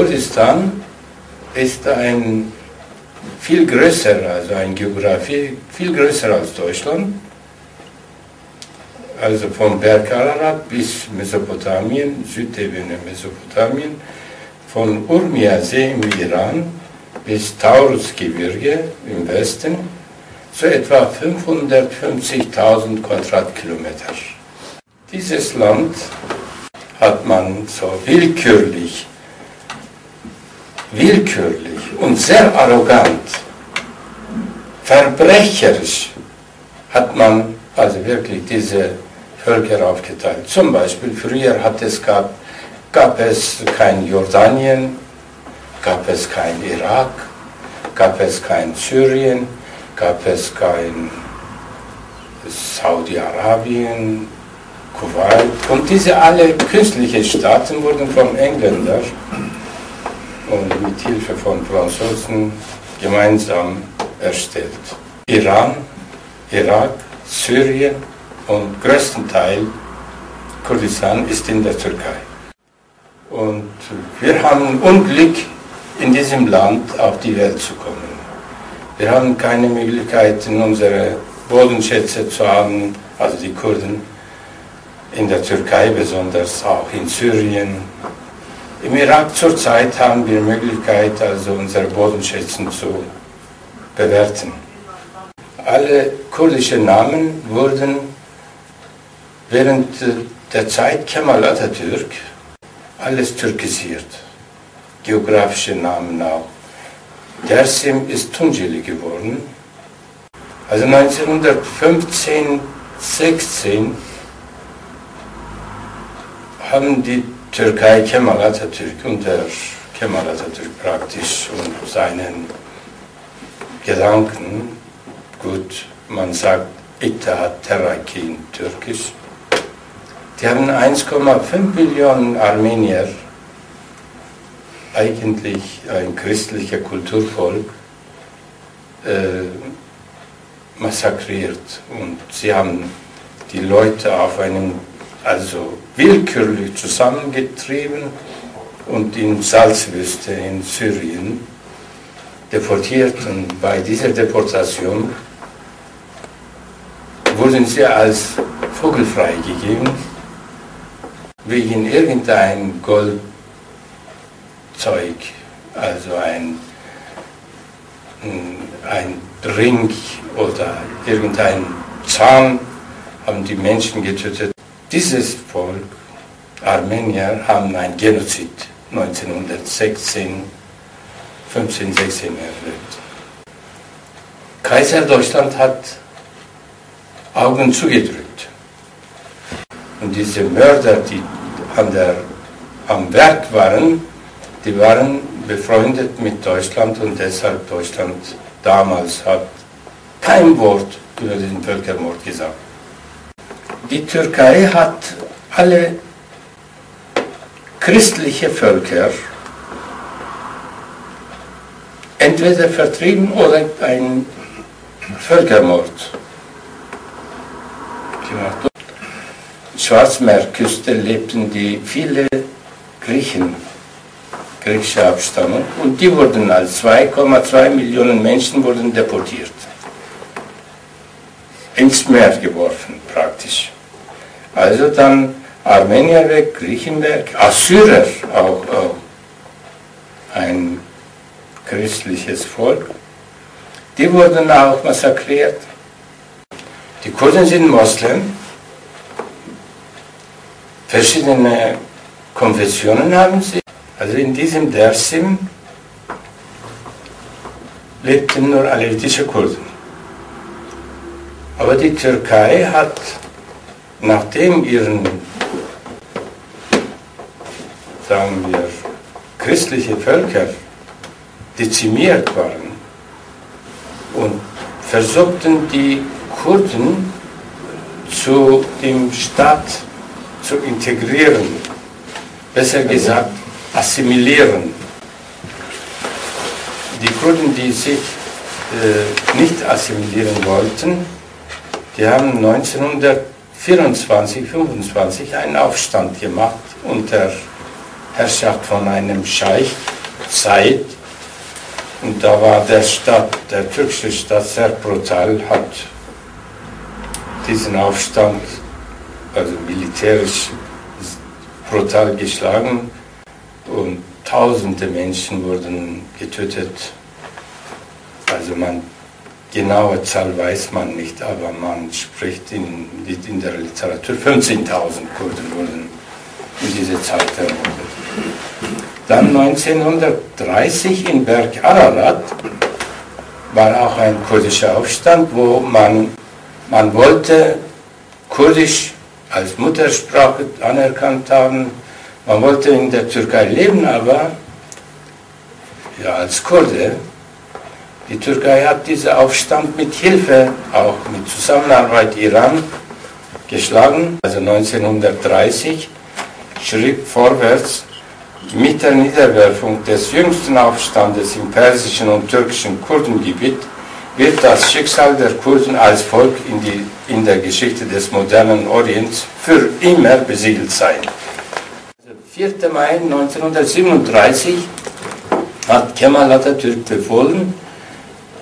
Kurdistan ist ein viel größer, also eine Geografie viel größer als Deutschland. Also vom Berg Ararat bis Mesopotamien, Südebene Mesopotamien, von Urmia-See im Iran bis Taurusgebirge im Westen, so etwa 550.000 Quadratkilometer. Dieses Land hat man so willkürlich, willkürlich und sehr arrogant, verbrecherisch hat man also wirklich diese Völker aufgeteilt. Zum Beispiel früher hat es gab, gab es kein Jordanien, gab es kein Irak, gab es kein Syrien, gab es kein Saudi-Arabien, Kuwait. Und diese alle künstlichen Staaten wurden von Engländern und mit Hilfe von Franzosen gemeinsam erstellt. Iran, Irak, Syrien und größten Teil Kurdistan ist in der Türkei. Und wir haben Unglück, in diesem Land auf die Welt zu kommen. Wir haben keine Möglichkeiten, unsere Bodenschätze zu haben, also die Kurden, in der Türkei besonders, auch in Syrien. Im Irak zurzeit haben wir Möglichkeit, also unsere Bodenschätze zu bewerten. Alle kurdischen Namen wurden während der Zeit Kemal Atatürk alles türkisiert. Geografische Namen auch. Dersim ist Tunceli geworden. Also 1915, 16 haben die Türkei Kemal Atatürk unter Kemal Atatürk praktisch und seinen Gedanken, gut, man sagt Ittihad Terraki in Türkisch, die haben 1,5 Millionen Armenier, eigentlich ein christlicher Kulturvolk, äh, massakriert. Und sie haben die Leute auf einem also willkürlich zusammengetrieben und in Salzwüste in Syrien deportiert. Und bei dieser Deportation wurden sie als vogelfrei gegeben, wegen irgendein Goldzeug, also ein, ein Ring oder irgendein Zahn haben die Menschen getötet. Dieses Volk, Armenier, haben ein Genozid 1916, 15, 16 erlebt. Kaiser Deutschland hat Augen zugedrückt. Und diese Mörder, die an der, am Werk waren, die waren befreundet mit Deutschland und deshalb Deutschland damals hat kein Wort über den Völkermord gesagt. Die Türkei hat alle christliche Völker entweder vertrieben oder ein Völkermord gemacht. Schwarzmeerküste lebten die viele Griechen, griechische Abstammung, und die wurden als 2,2 Millionen Menschen wurden deportiert. Ins Meer geworfen, praktisch. Also dann Armenier weg, Griechen weg, Assyrer auch, auch ein christliches Volk. Die wurden auch massakriert. Die Kurden sind Moslem. Verschiedene Konfessionen haben sie. Also in diesem Dersim lebten nur alevitische Kurden. Aber die Türkei hat nachdem ihren, sagen wir, christliche Völker dezimiert waren und versuchten die Kurden zu dem Staat zu integrieren, besser gesagt assimilieren. Die Kurden, die sich äh, nicht assimilieren wollten, die haben 1900 24, 25 einen Aufstand gemacht unter Herrschaft von einem Scheich Zeit. Und da war der Staat, der türkische Staat sehr brutal, hat diesen Aufstand, also militärisch brutal geschlagen und tausende Menschen wurden getötet. Also man genaue Zahl weiß man nicht, aber man spricht in, in der Literatur 15.000 Kurden wurden in dieser Zeit ermordet. Dann 1930 in Berg Ararat war auch ein kurdischer Aufstand, wo man, man wollte Kurdisch als Muttersprache anerkannt haben. Man wollte in der Türkei leben, aber ja, als Kurde. Die Türkei hat diesen Aufstand mit Hilfe, auch mit Zusammenarbeit Iran, geschlagen. Also 1930 schritt vorwärts mit der Niederwerfung des jüngsten Aufstandes im persischen und türkischen Kurdengebiet wird das Schicksal der Kurden als Volk in, die, in der Geschichte des modernen Orients für immer besiegelt sein. 4. Also Mai 1937 hat Kemal Atatürk befohlen,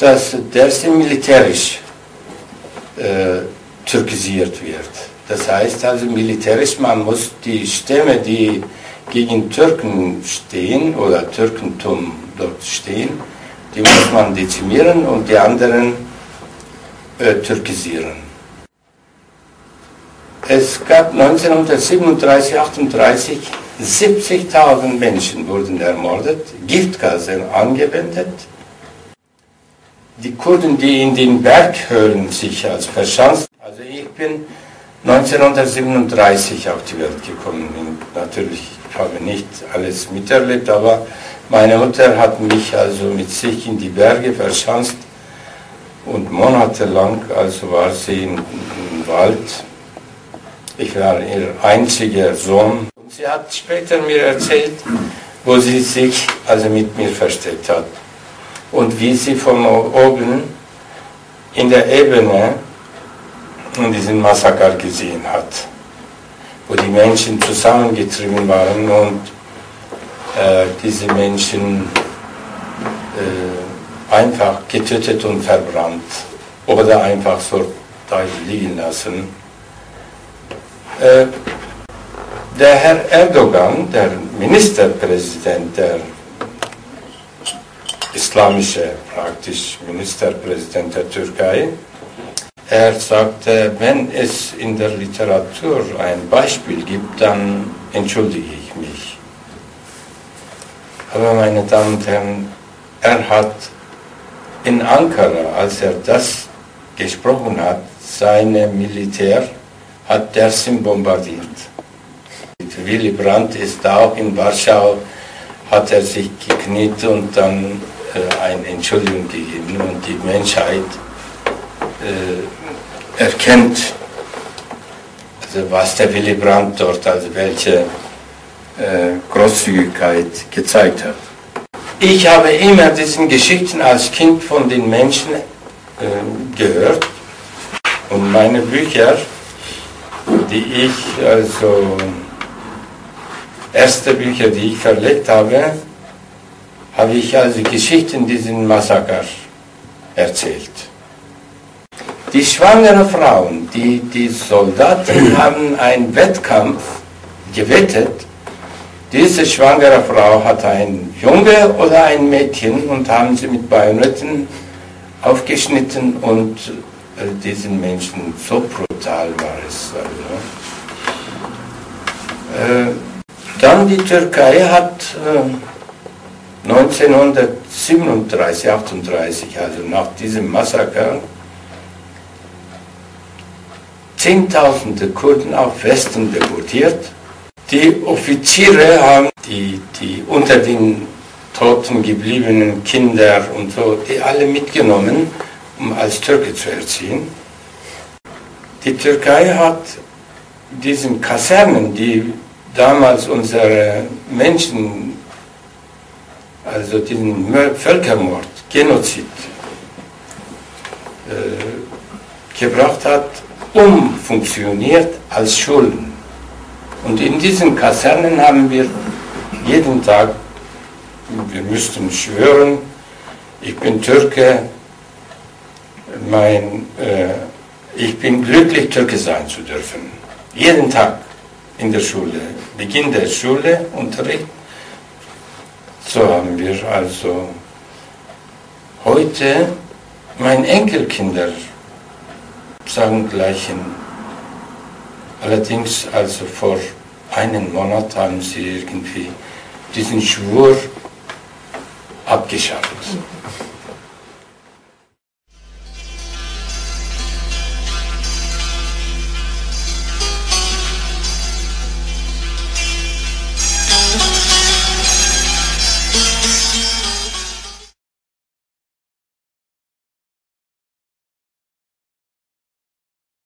dass Dersim militärisch äh, türkisiert wird. Das heißt also militärisch, man muss die Stämme, die gegen Türken stehen oder Türkentum dort stehen, die muss man dezimieren und die anderen äh, türkisieren. Es gab 1937, 38 70.000 Menschen wurden ermordet, Giftgase angewendet. Die Kurden, die in den Berghöhlen sich als verschanzt, also ich bin 1937 auf die Welt gekommen. Natürlich ich habe nicht alles miterlebt, aber meine Mutter hat mich also mit sich in die Berge verschanzt und monatelang also war sie im, im Wald. Ich war ihr einziger Sohn. Und sie hat später mir erzählt, wo sie sich also mit mir versteckt hat und wie sie von oben in der Ebene diesen Massaker gesehen hat wo die Menschen zusammengetrieben waren und äh, diese Menschen äh, einfach getötet und verbrannt oder einfach so da liegen lassen. Äh, der Herr Erdogan, der Ministerpräsident, der islamische praktisch Ministerpräsident der Türkei, er sagte, wenn es in der Literatur ein Beispiel gibt, dann entschuldige ich mich. Aber meine Damen und Herren, er hat in Ankara, als er das gesprochen hat, seine Militär hat Dersim bombardiert. Willy Brandt ist auch in Warschau, hat er sich gekniet und dann eine Entschuldigung gegeben und die Menschheit äh, erkennt, also was der Willy Brandt dort, also welche äh, Großzügigkeit gezeigt hat. Ich habe immer diesen Geschichten als Kind von den Menschen äh, gehört und meine Bücher, die ich also erste Bücher, die ich verlegt habe, habe ich also Geschichten diesen Massaker erzählt. Die schwangeren Frauen, die, die Soldaten haben einen Wettkampf gewettet. Diese schwangere Frau hat ein Junge oder ein Mädchen und haben sie mit Bajonetten aufgeschnitten und äh, diesen Menschen so brutal war es. Also. Äh, dann die Türkei hat äh, 1937, 38, also nach diesem Massaker, Zehntausende Kurden auf Westen deportiert. Die Offiziere haben die, die unter den toten gebliebenen Kinder und so, die alle mitgenommen, um als Türke zu erziehen. Die Türkei hat diesen Kasernen, die damals unsere Menschen, also diesen Völkermord, Genozid, äh, gebracht hat, umfunktioniert als Schulen. Und in diesen Kasernen haben wir jeden Tag, wir müssten schwören, ich bin Türke, mein, äh, ich bin glücklich, Türke sein zu dürfen. Jeden Tag in der Schule, Beginn der Schule, Unterricht. So haben wir also heute, meine Enkelkinder sagen gleichen. Allerdings also vor einem Monat haben sie irgendwie diesen Schwur abgeschafft.